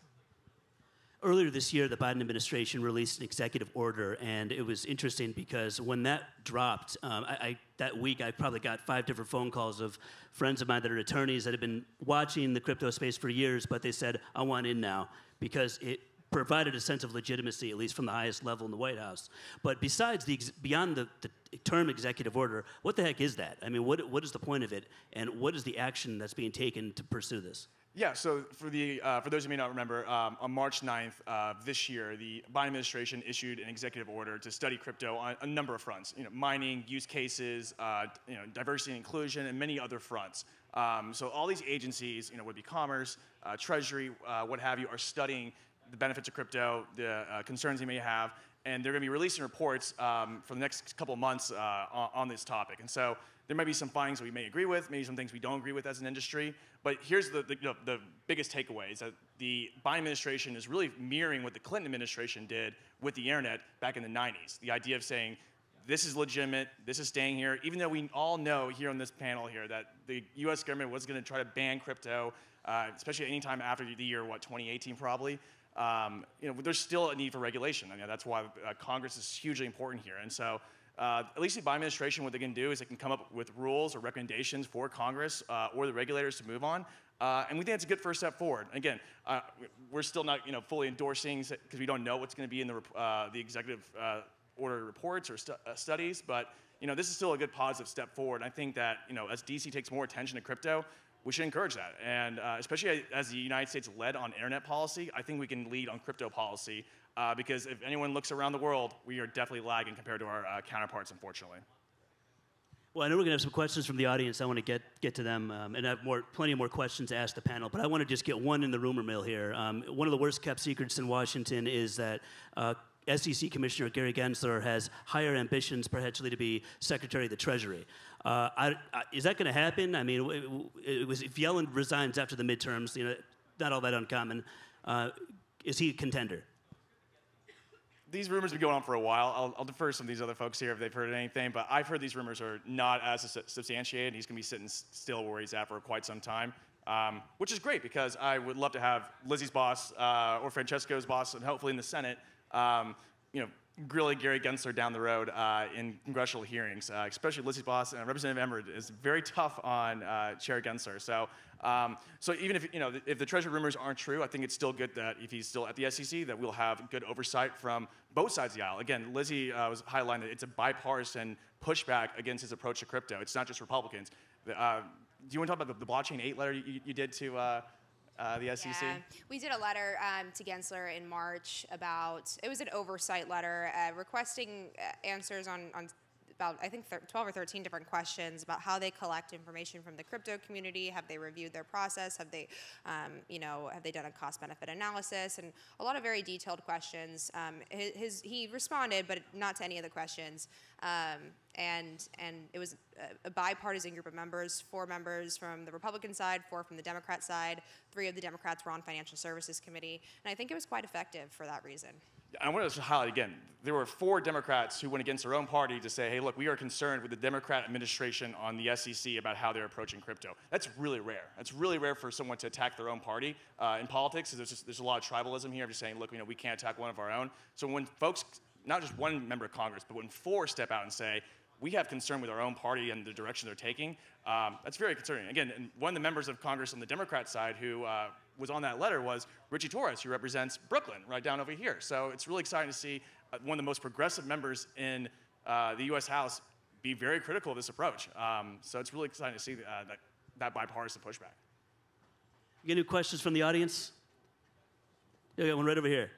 Earlier this year, the Biden administration released an executive order, and it was interesting because when that dropped, um, I, I, that week I probably got five different phone calls of friends of mine that are attorneys that have been watching the crypto space for years, but they said, I want in now because it provided a sense of legitimacy, at least from the highest level in the White House. But besides the beyond the, the, term executive order, what the heck is that? I mean, what, what is the point of it, and what is the action that's being taken to pursue this? Yeah, so for, the, uh, for those who may not remember, um, on March 9th of this year, the Biden administration issued an executive order to study crypto on a number of fronts, you know, mining, use cases, uh, you know, diversity and inclusion, and many other fronts. Um, so all these agencies, you know, would be Commerce, uh, Treasury, uh, what have you, are studying the benefits of crypto, the uh, concerns you may have, and they're going to be releasing reports um, for the next couple months uh, on, on, this topic. And so there might be some findings that we may agree with, maybe some things we don't agree with as an industry. But here's the, the, you know, the biggest takeaway is that the Biden administration is really mirroring what the Clinton administration did with the internet back in the 90s. The idea of saying, this is legitimate, this is staying here, even though we all know here on this panel here that the US government was going to try to ban crypto, uh, especially anytime after the year, what, 2018 probably um, you know, there's still a need for regulation. I mean, that's why uh, Congress is hugely important here. And so, uh, at least the Biden administration, what they can do is they can come up with rules or recommendations for Congress uh, or the regulators to move on. Uh, and we think it's a good first step forward. Again, uh, we're still not, you know, fully endorsing because we don't know what's going to be in the, uh, the executive order reports or stu studies, but you know, this is still a good positive step forward. I think that, you know, as DC takes more attention to crypto, we should encourage that. And uh, especially as the United States led on internet policy, I think we can lead on crypto policy uh, because if anyone looks around the world, we are definitely lagging compared to our uh, counterparts, unfortunately. Well, I know we're going to have some questions from the audience. I want to get, get to them, um, and I have more, plenty more questions to ask the panel. But I want to just get one in the rumor mill here. Um, one of the worst kept secrets in Washington is that uh, SEC Commissioner Gary Gensler has higher ambitions, potentially, to be Secretary of the Treasury. Uh, I, I, is that going to happen? I mean, it, it was, if Yellen resigns after the midterms, you know, not all that uncommon. Uh, is he a contender? These rumors have been going on for a while. I'll, I'll, defer some of these other folks here if they've heard anything, but I've heard these rumors are not as substantiated. He's going to be sitting still where he's at for quite some time. Um, which is great because I would love to have Lizzy's boss uh, or Francesco's boss, and hopefully in the Senate, um, you know, grilling Gary Gensler down the road uh, in congressional hearings, uh, especially Lizzy's boss and Representative Emmer is very tough on uh, Chair Gensler. So, um, so even if you know if the Treasury rumors aren't true, I think it's still good that if he's still at the SEC, that we'll have good oversight from both sides of the aisle. Again, Lizzy uh, was highlighting that it's a bipartisan pushback against his approach to crypto. It's not just Republicans. Uh, do you want to talk about the, the blockchain eight letter you, you did to? Uh, uh, the SEC? Yeah. We did a letter um, to Gensler in March about, it was an oversight letter uh, requesting uh, answers on, on about I think 12 or 13 different questions about how they collect information from the crypto community. Have they reviewed their process? Have they, um, you know, have they done a cost-benefit analysis? And a lot of very detailed questions. Um, his, he responded, but not to any of the questions. Um, and and it was a, a, bipartisan group of members, four members from the Republican side, four from the Democrat side. Three of the Democrats were on Financial Services Committee, and I think it was quite effective for that reason. I want to highlight again, there were four Democrats who went against their own party to say, hey, look, we are concerned with the Democrat administration on the SEC about how they're approaching crypto. That's really rare. That's really rare for someone to attack their own party uh, in politics. There's, just, there's a lot of tribalism here of just saying, look, you know, we can't attack one of our own. So when folks, not just one member of Congress, but when four step out and say, we have concern with our own party and the direction they're taking. Um, that's very concerning. Again, one of the members of Congress on the Democrat side who uh, was on that letter was Richie Torres, who represents Brooklyn, right down over here. So it's really exciting to see uh, one of the most progressive members in uh, the U.S. House be very critical of this approach. Um, so it's really exciting to see uh, that, that bipartisan pushback. You get any questions from the audience? Yeah, one right over here.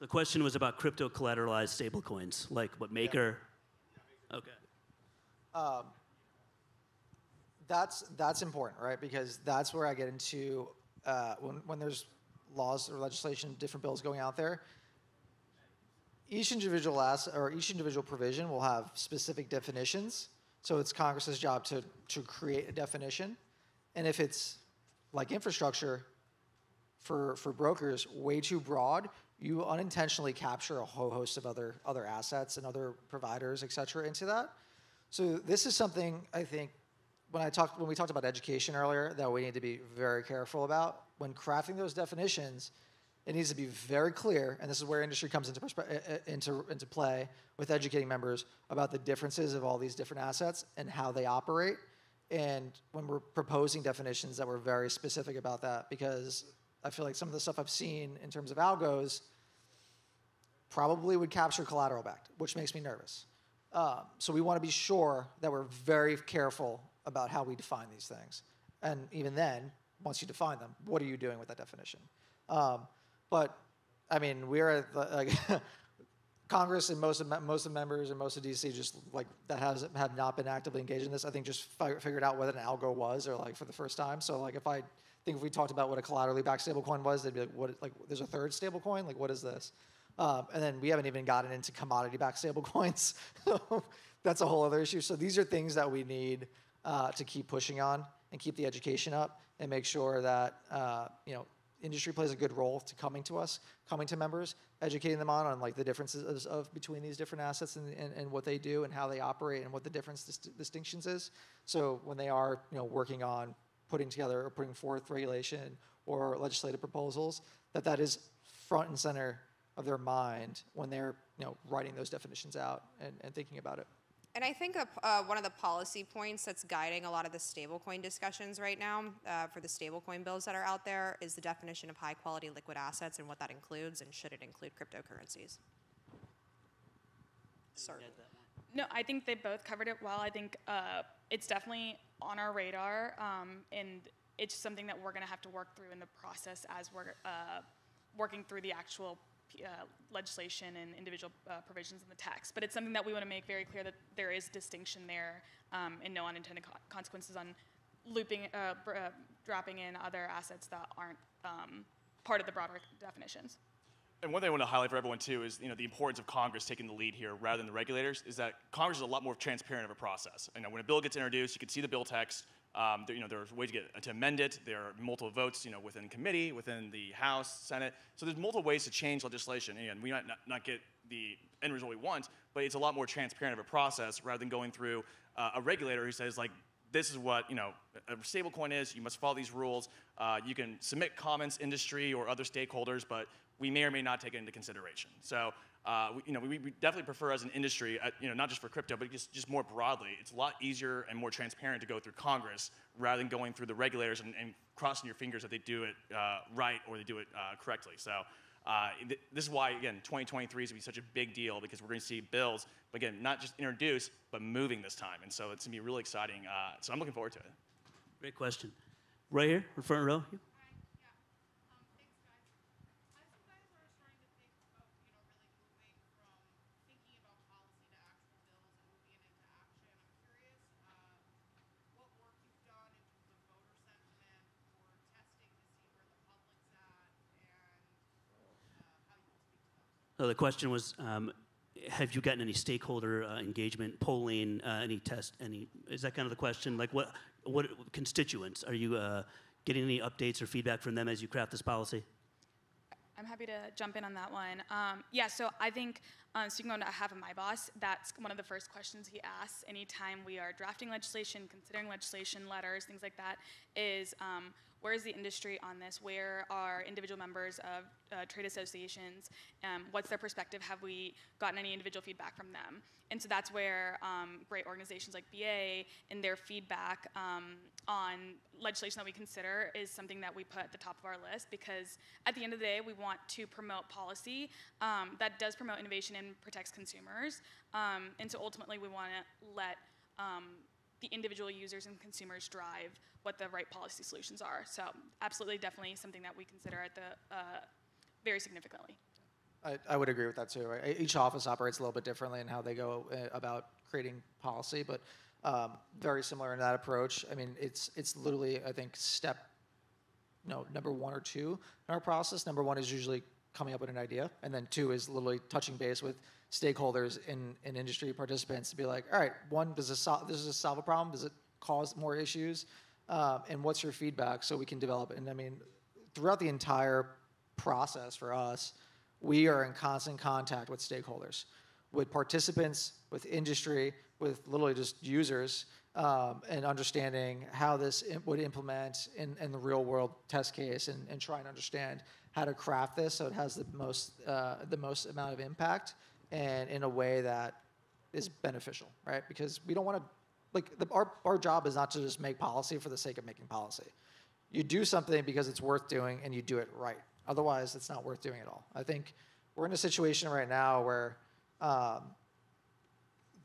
The question was about crypto collateralized stablecoins, like what Maker. Okay. that's that's important, right? Because that's where I get into uh, when when there's laws or legislation, different bills going out there. Each individual ass or each individual provision will have specific definitions. So it's Congress's job to to create a definition, and if it's like infrastructure for for brokers way too broad, you unintentionally capture a whole host of other other assets and other providers, et cetera, into that. So this is something I think when I talked when we talked about education earlier that we need to be very careful about when crafting those definitions. It needs to be very clear, and this is where industry comes into into into play with educating members about the differences of all these different assets and how they operate. And when we're proposing definitions, that we're very specific about that because I feel like some of the stuff I've seen in terms of algos probably would capture collateral backed, which makes me nervous. Um, so we want to be sure that we're very careful about how we define these things. And even then, once you define them, what are you doing with that definition? Um, but I mean, we're at the, like Congress and most of most of members and most of DC just like that has have not been actively engaged in this. I think just fi- figured out what an algo was or like for the first time. So like if I think if we talked about what a collaterally backed stablecoin was, they'd be like, what like there's a third stablecoin? Like what is this? Um, and then we haven't even gotten into commodity backed stablecoins. That's a whole other issue. So these are things that we need uh, to keep pushing on and keep the education up and make sure that uh, you know industry plays a good role to coming to us, coming to members, educating them on on like the differences of, of between these different assets and, and, and what they do and how they operate and what the difference dis- distinctions is. So when they are you know working on putting together or putting forth regulation or legislative proposals, that that is front and center of their mind when they're you know writing those definitions out and, and thinking about it. And I think a, uh, one of the policy points that's guiding a lot of the stablecoin discussions right now uh, for the stablecoin bills that are out there is the definition of high quality liquid assets and what that includes, and should it include cryptocurrencies? Sorry. No, I think they both covered it well. I think uh, it's definitely on our radar, um, and it's something that we're going to have to work through in the process as we're uh, working through the actual uh, legislation and individual uh, provisions in the text. But it's something that we want to make very clear that there is distinction there um, and no unintended co- consequences on looping, uh, uh, dropping in other assets that aren't um, part of the broader definitions. And one thing I want to highlight for everyone too is you know the importance of Congress taking the lead here rather than the regulators. Is that Congress is a lot more transparent of a process. You know, when a bill gets introduced, you can see the bill text. Um, there, you know, there's ways to get to amend it. There are multiple votes, you know, within committee, within the House, Senate. So there's multiple ways to change legislation. And we might not, not get the end result we want, but it's a lot more transparent of a process rather than going through uh, a regulator who says like, this is what you know a stable coin is. You must follow these rules. Uh, you can submit comments, industry or other stakeholders, but we may or may not take it into consideration. So. Uh, we, you know, we, we, definitely prefer as an industry, uh, you know, not just for crypto, but just, just more broadly. It's a lot easier and more transparent to go through Congress rather than going through the regulators and, and crossing your fingers that they do it uh, right or they do it uh, correctly. So uh, th- this is why, again, 2023 is going to be such a big deal because we're going to see bills, again, not just introduced, but moving this time. And so it's going to be really exciting. Uh, so I'm looking forward to it. Great question. Right here, in front row. So the question was, um, have you gotten any stakeholder uh, engagement, polling, uh, any test, any? Is that kind of the question? Like, what what constituents are you uh, getting any updates or feedback from them as you craft this policy? I'm happy to jump in on that one. Um, yeah, so I think, um, speaking on behalf of my boss, that's one of the first questions he asks anytime we are drafting legislation, considering legislation, letters, things like that, is um, where is the industry on this? Where are individual members of uh, trade associations? Um, what's their perspective? Have we gotten any individual feedback from them? And so that's where um, great organizations like BA and their feedback um, on legislation that we consider is something that we put at the top of our list because at the end of the day, we want to promote policy um, that does promote innovation and protects consumers. Um, and so ultimately, we want to let um, the individual users and consumers drive what the right policy solutions are. So absolutely, definitely something that we consider at the uh, very significantly. I, I would agree with that too. Right? Each office operates a little bit differently in how they go uh, about creating policy, but um, very similar in that approach. I mean, it's it's literally I think step no number one or two in our process. Number one is usually coming up with an idea, and then two is literally touching base with stakeholders in, in industry participants to be like, all right, one, does this sol- does this solve a problem? Does it cause more issues? Um, and what's your feedback so we can develop? And I mean, throughout the entire process for us, we are in constant contact with stakeholders, with participants, with industry, with literally just users, um, and understanding how this would implement in, in the real world test case and, and try and understand how to craft this so it has the most, uh, the most amount of impact and in a way that is beneficial, right? Because we don't want to, like, the, our, our job is not to just make policy for the sake of making policy. You do something because it's worth doing and you do it right. Otherwise, it's not worth doing at all. I think we're in a situation right now where um,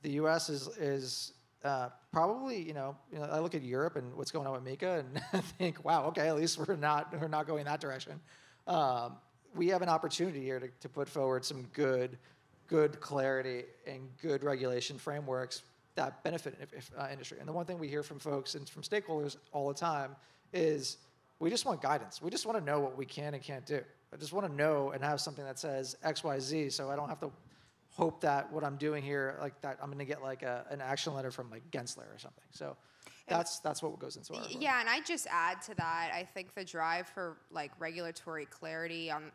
the U.S. is is uh, probably you know, you know I look at Europe and what's going on with MiCA and I think wow okay at least we're not we're not going that direction. Um, we have an opportunity here to, to put forward some good good clarity and good regulation frameworks that benefit if, if, uh, industry. And the one thing we hear from folks and from stakeholders all the time is we just want guidance. We just want to know what we can and can't do. I just want to know and have something that says X, Y, Z, so I don't have to hope that what I'm doing here, like that, I'm going to get like a, an action letter from like Gensler or something. So that's that's what goes into our. Yeah, and I just add to that. I think the drive for like regulatory clarity, on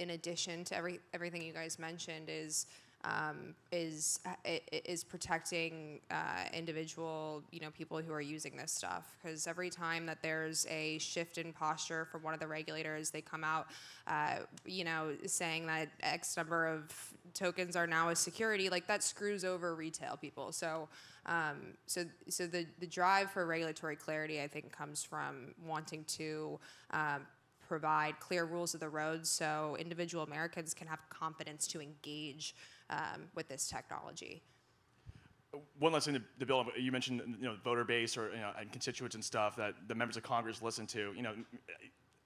in addition to every everything you guys mentioned, is um, is uh, is protecting uh, individual you know people who are using this stuff. Because every time that there's a shift in posture from one of the regulators, they come out, uh, you know, saying that X number of tokens are now a security. Like that screws over retail people. So. Um, so, so the, the drive for regulatory clarity, I think, comes from wanting to um, provide clear rules of the road so individual Americans can have confidence to engage um, with this technology. One last thing to, to build on, you mentioned you know voter base or you know and constituents and stuff that the members of Congress listen to. You know,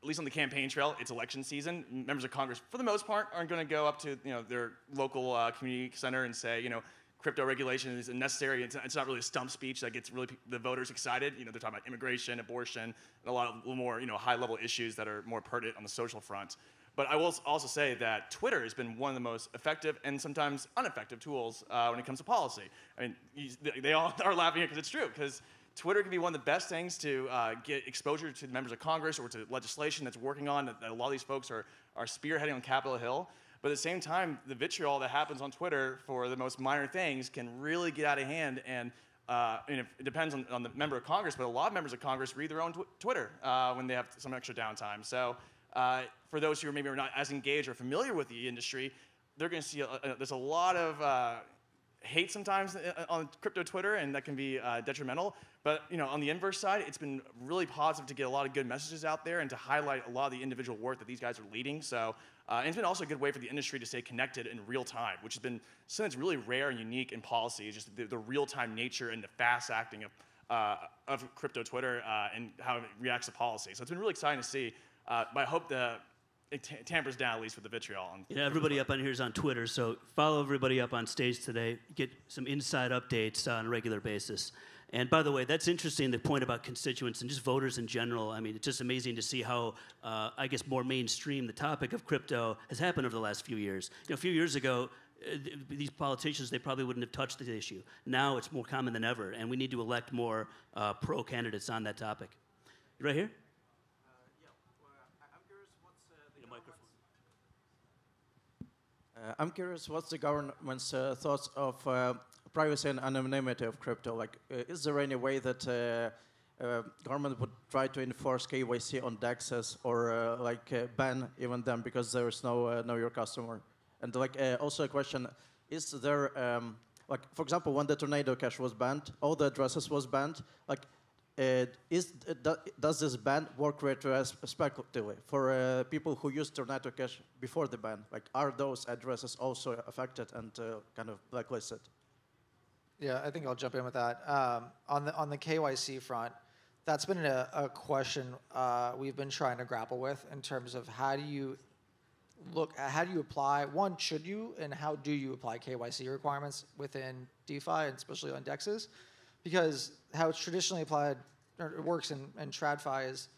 at least on the campaign trail, it's election season. Members of Congress, for the most part, aren't going to go up to you know their local uh, community center and say you know crypto regulation is necessary. It's, it's not really a stump speech that gets really the voters excited. You know, they're talking about immigration, abortion, and a lot of more you know high level issues that are more pertinent on the social front. But I will also say that Twitter has been one of the most effective and sometimes ineffective tools uh, when it comes to policy. I mean, you, they- all are laughing because it's true. Because Twitter can be one of the best things to uh, get exposure to members of Congress or to legislation that's working on that, that a lot of these folks are, are spearheading on Capitol Hill. But at the same time, the vitriol that happens on Twitter for the most minor things can really get out of hand. And uh, and it depends on, on the member of Congress, but a lot of members of Congress read their own tw- Twitter uh, when they have some extra downtime. So uh, for those who are maybe are not as engaged or familiar with the industry, they're going to see a, a, there's a lot of uh, hate sometimes uh, on crypto Twitter, and that can be uh, detrimental. But you know, on the inverse side, it's been really positive to get a lot of good messages out there and to highlight a lot of the individual work that these guys are leading. So, uh, and it's been also a good way for the industry to stay connected in real time, which has been something that's really rare and unique in policy. Is just the, the real-time nature and the fast acting of uh, of crypto Twitter uh, and how it reacts to policy. So it's been really exciting to see. Uh, but I hope the it t- tampers down at least with the vitriol. You everybody up on here is on Twitter, so follow everybody up on stage today. Get some inside updates on a regular basis. And by the way, that's interesting, the point about constituents and just voters in general. I mean, it's just amazing to see how, uh, I guess, more mainstream the topic of crypto has happened over the last few years. You know, a few years ago, uh, th- these politicians, they probably wouldn't have touched the issue. Now it's more common than ever, and we need to elect more uh, pro candidates on that topic. Right here? Uh, I'm curious, what's the government's uh, thoughts of uh, privacy and anonymity of crypto? Like, uh, is there any way that uh, uh, government would try to enforce KYC on DEXs or uh, like uh, ban even them because there is no know your customer? And like, also a question: Is there um, like, for example, when the Tornado Cash was banned, all the addresses was banned. Like, is, does this ban work retrospectively for people who used Tornado Cash before the ban? Like, are those addresses also affected and kind of blacklisted? Yeah, I think I'll jump in with that. Um, on the on the KYC front, that's been a, a question uh, we've been trying to grapple with in terms of how do you look how do you apply one should you and how do you apply KYC requirements within DeFi and especially on dexes because how it's traditionally applied or it works in, in TradFi is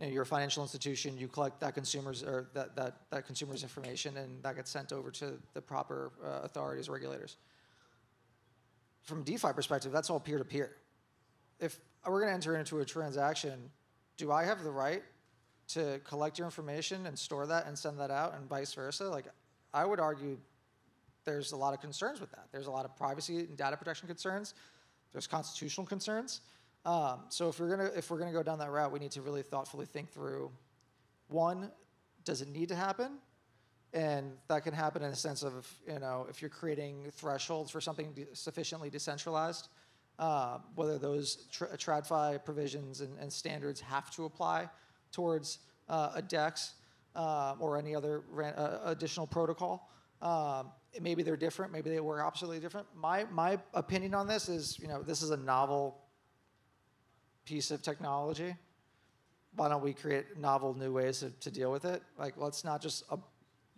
you know, you're a financial institution you collect that consumers or that, that, that consumers information and that gets sent over to the proper uh, authorities regulators from DeFi perspective that's all peer to peer if we're going to enter into a transaction do I have the right to collect your information and store that and send that out and vice versa like I would argue there's a lot of concerns with that. There's a lot of privacy and data protection concerns. There's constitutional concerns. Um, so if we're gonna if we're gonna go down that route, we need to really thoughtfully think through. One, does it need to happen? And that can happen in the sense of you know if you're creating thresholds for something de- sufficiently decentralized, uh, whether those tr- TradFi provisions and, and standards have to apply towards uh, a DEX uh, or any other ran- uh, additional protocol. Um, maybe they're different. Maybe they work absolutely different. My my opinion on this is, you know, this is a novel piece of technology. Why don't we create novel new ways to, to deal with it? Like, let's not just uh,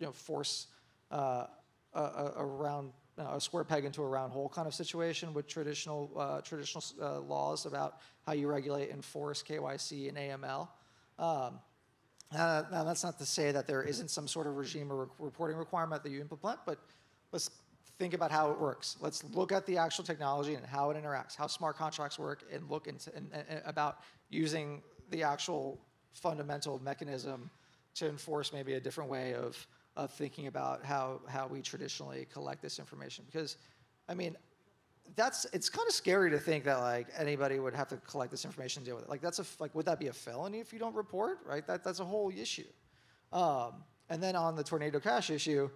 you know force uh, a, a, round you know, a square peg into a round hole kind of situation with traditional uh, traditional uh, laws about how you regulate, and enforce KYC and AML. Um, uh, now, that's not to say that there isn't some sort of regime or re- reporting requirement that you implement, but let's think about how it works. Let's look at the actual technology and how it interacts, how smart contracts work, and look into and- and about using the actual fundamental mechanism to enforce maybe a different way of, of thinking about how, how we traditionally collect this information. Because, I mean, that's it's kind of scary to think that like anybody would have to collect this information and deal with it. Like that's a like would that be a felony if you don't report? Right? That that's a whole issue. Um, and then on the tornado cash issue,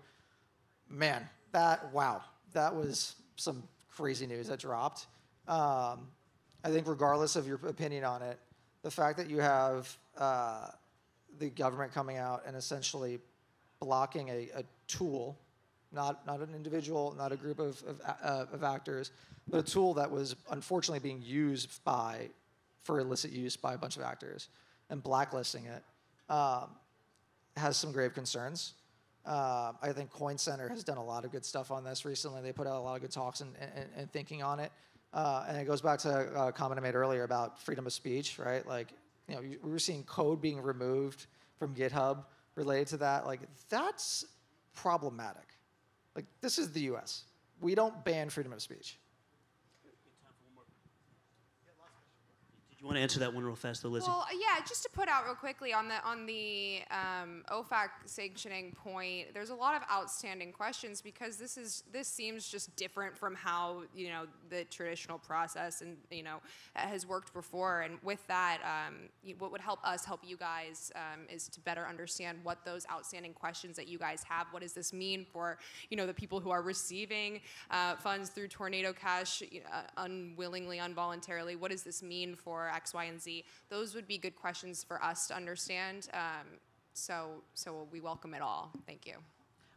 man, that wow, that was some crazy news that dropped. Um, I think regardless of your opinion on it, the fact that you have uh, the government coming out and essentially blocking a, a tool not, not an individual, not a group of, of, uh, of actors, but a tool that was unfortunately being used by, for illicit use by a bunch of actors, and blacklisting it um, has some grave concerns. Uh, I think Coin Center has done a lot of good stuff on this recently. They put out a lot of good talks and, and, and thinking on it. Uh, and it goes back to a comment I made earlier about freedom of speech, right? Like, you know, we were seeing code being removed from GitHub related to that. Like, that's problematic. Like, this is the US. We don't ban freedom of speech. You want to answer that one real fast, though, Lizzy? Well, yeah, just to put out real quickly on the on the um, OFAC sanctioning point, there's a lot of outstanding questions because this is this seems just different from how you know the traditional process and you know has worked before. And with that, um, what would help us help you guys um, is to better understand what those outstanding questions that you guys have. What does this mean for you know the people who are receiving uh, funds through Tornado Cash uh, unwillingly, involuntarily? What does this mean for X, Y, and Z? Those would be good questions for us to understand. Um, so, so we welcome it all. Thank you.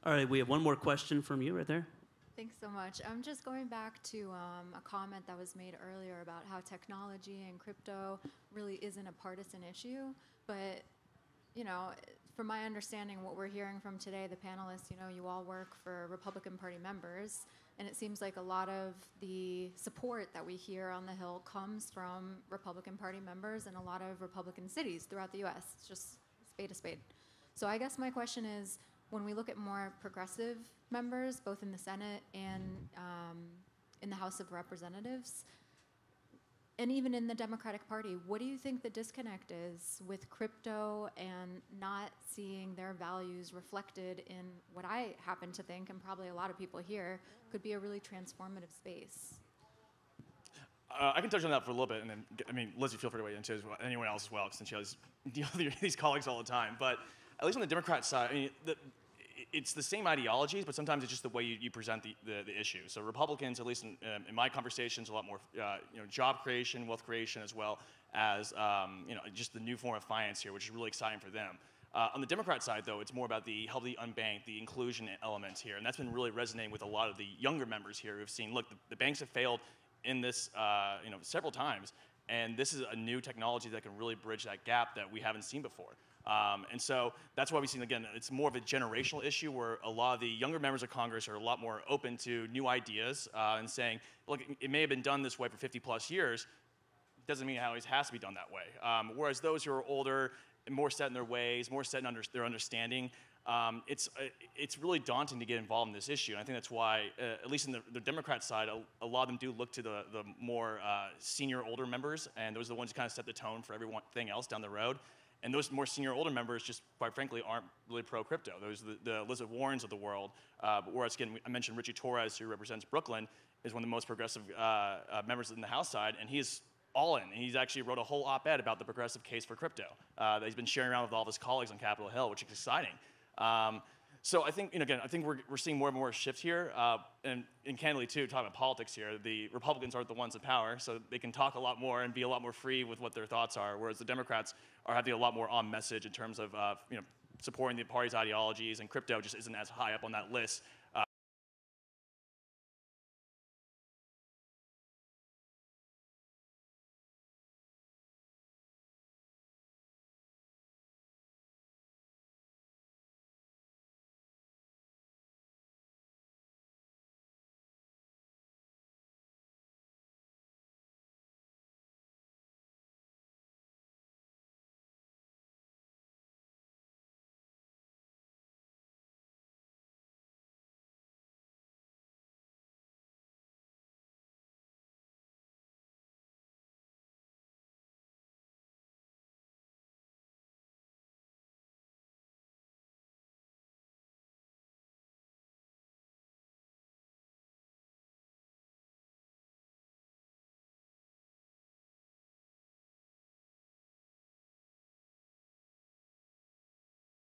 All right, we have one more question from you right there. Thanks so much. I'm just going back to um, a comment that was made earlier about how technology and crypto really isn't a partisan issue. But, you know, from my understanding, what we're hearing from today, the panelists, you know, you all work for Republican Party members, and it seems like a lot of the support that we hear on the Hill comes from Republican Party members in a lot of Republican cities throughout the U.S. It's just spade to spade. So I guess my question is, when we look at more progressive members, both in the Senate and um, in the House of Representatives, and even in the Democratic Party, what do you think the disconnect is with crypto and not seeing their values reflected in what I happen to think, and probably a lot of people here, could be a really transformative space? Uh, I can touch on that for a little bit, and then I mean, Lizzy, feel free to weigh in anyone else as well, since deal with these colleagues all the time. But at least on the Democrat side, I mean, the, it's the same ideologies, but sometimes it's just the way you, you present the, the, the issue. So Republicans, at least in, um, in my conversations, a lot more uh, you know job creation, wealth creation, as well as um, you know just the new form of finance here, which is really exciting for them. Uh, on the Democrat side, though, it's more about the help the unbanked, the inclusion elements here, and that's been really resonating with a lot of the younger members here who've seen, look, the, the banks have failed in this, uh, you know, several times, and this is a new technology that can really bridge that gap that we haven't seen before. Um, and so that's why we've seen, again, it's more of a generational issue where a lot of the younger members of Congress are a lot more open to new ideas uh, and saying, look, it may have been done this way for 50 plus years, doesn't mean it always has to be done that way. Um, whereas those who are older more set in their ways, more set in under, their understanding, um, it's, uh, it's really daunting to get involved in this issue. And I think that's why, uh, at least in the, the Democrat side, a, a, lot of them do look to the, the more uh, senior, older members, and those are the ones who kind of set the tone for everything else down the road. And those more senior, older members just, quite frankly, aren't really pro crypto. Those the, the Elizabeth Warrens of the world. Uh, whereas, again, I mentioned Richie Torres, who represents Brooklyn, is one of the most progressive uh, uh, members in the House side, and he's all in. And he's actually wrote a whole op-ed about the progressive case for crypto uh, that he's been sharing around with all of his colleagues on Capitol Hill, which is exciting. Um, so I think, you know, again, I think we're, we're seeing more and more shift here. Uh, and, and candidly, too, talking about politics here, the Republicans aren't the ones in power, so they can talk a lot more and be a lot more free with what their thoughts are, whereas the Democrats are having a lot more on message in terms of, uh, you know, supporting the party's ideologies, and crypto just isn't as high up on that list